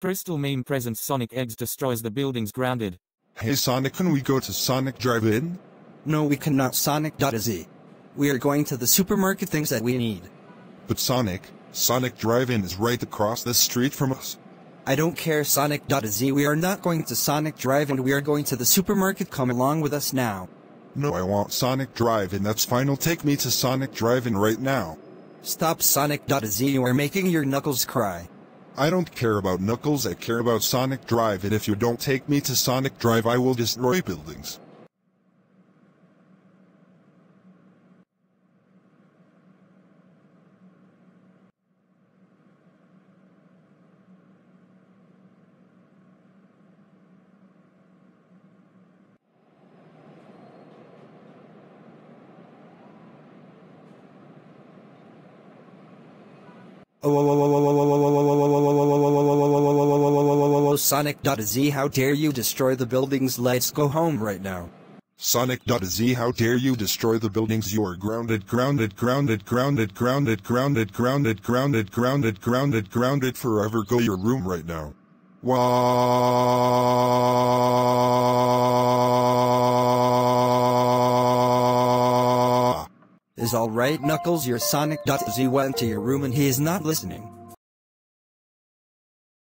Crystal meme presents Sonic.exe destroys the buildings grounded. Hey Sonic, can we go to Sonic Drive-In? No, we cannot Sonic.exe. We are going to the supermarket things that we need. But Sonic, Sonic Drive-In is right across the street from us. I don't care Sonic.exe. We are not going to Sonic Drive-In. We are going to the supermarket. Come along with us now. No, I want Sonic Drive-In. That's final. Take me to Sonic Drive-In right now. Stop Sonic.exe. You are making your knuckles cry. I don't care about Knuckles, I care about Sonic Drive and if you don't take me to Sonic Drive I will destroy buildings. Sonic.exe how dare you destroy the buildings let's go home right now. Sonic.exe how dare you destroy the buildings you are grounded grounded grounded grounded grounded grounded grounded grounded grounded grounded grounded forever go your room right now. Is alright Knuckles your Sonic.exe went to your room and he is not listening.